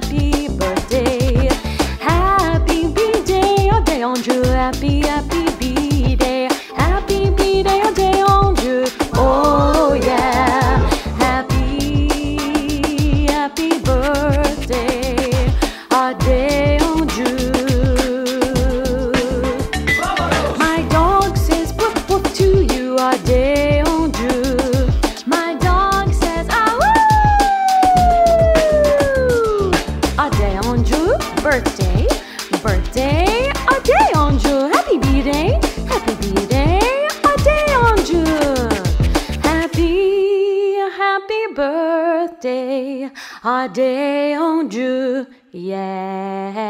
happy birthday. Happy birthday, Adeyanju. Happy, happy. birthday, birthday, Adeyanju. Happy birthday, happy birthday, Adeyanju. Happy, happy birthday, Adeyanju. Yeah.